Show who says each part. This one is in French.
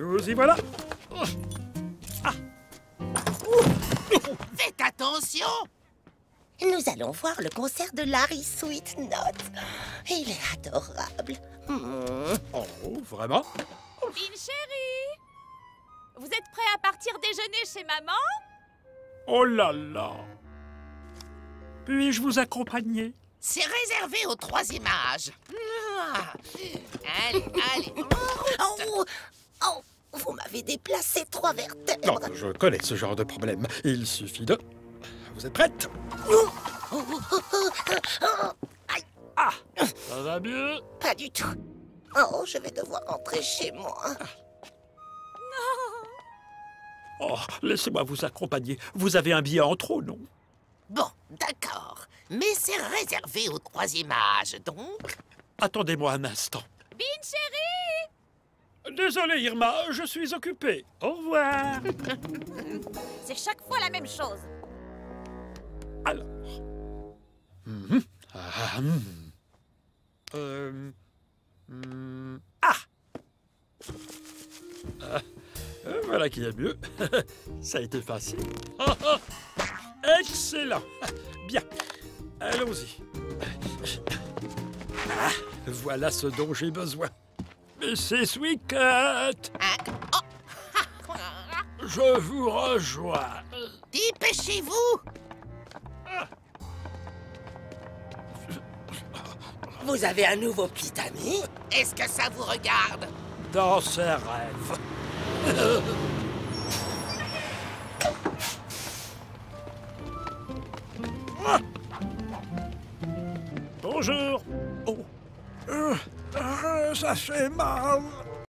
Speaker 1: Nous y voilà.
Speaker 2: Faites attention
Speaker 3: Nous allons voir le concert de Larry Sweetnut. Il est adorable.
Speaker 1: Oh, vraiment?
Speaker 4: Bin chérie Vous êtes prêt à partir déjeuner chez maman?
Speaker 1: Oh là là Puis-je vous accompagner?
Speaker 2: C'est réservé au troisième âge. Ah. Allez, allez.
Speaker 3: Oh, oh, vous m'avez déplacé trois
Speaker 1: Non,
Speaker 3: vertèbres.
Speaker 1: je connais ce genre de problème. Il suffit de... Vous êtes prête? Ah Ça va mieux?
Speaker 3: Pas du tout. Oh, je vais devoir rentrer chez moi.
Speaker 1: Oh, laissez-moi vous accompagner. Vous avez un billet en trop, non?
Speaker 2: Bon, d'accord. Mais c'est réservé au troisième âge, donc.
Speaker 1: Attendez-moi un instant. Désolé, Irma, je suis occupé. Au revoir.
Speaker 4: C'est chaque fois la même chose.
Speaker 1: Alors. Mhm. Ah, hum. Euh, hum, Ah Ah, euh, Voilà qui est mieux. Ça a été facile. Ah, ah. Excellent. Bien. Allons-y. Ah, voilà ce dont j'ai besoin. Mrs. Wicket,
Speaker 2: Oh,
Speaker 1: je vous rejoins.
Speaker 2: Dépêchez-vous
Speaker 3: Vous avez un nouveau petit ami?
Speaker 2: Est-ce que ça vous regarde?
Speaker 1: Dans ses rêves. Bonjour. Oh. Euh, euh, ça fait mal.